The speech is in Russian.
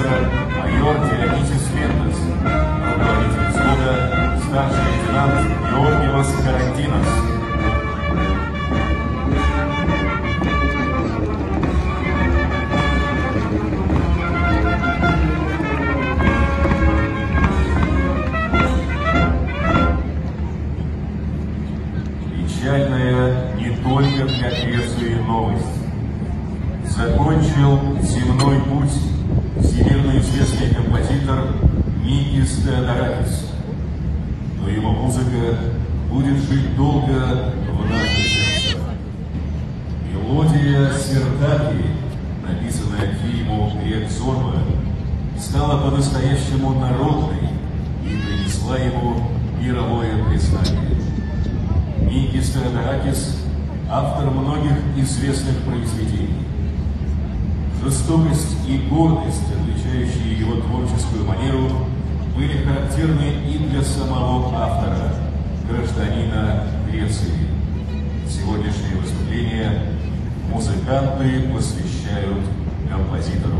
оркестра майор Дионисис Мендес, руководитель взвода старший лейтенант Георгиос Карантинос. Печальная не только для Греции новость. Закончил земной путь всемирно известный композитор Микис Теодоракис. Но его музыка будет жить долго в наших сердцах. Мелодия Сертаки, написанная к фильму «Грек Зорба», стала по-настоящему народной и принесла ему мировое признание. Микис Теодоракис – автор многих известных произведений. Жестокость и гордость, отличающие его творческую манеру, были характерны и для самого автора, гражданина Греции. Сегодняшнее выступление музыканты посвящают композитору.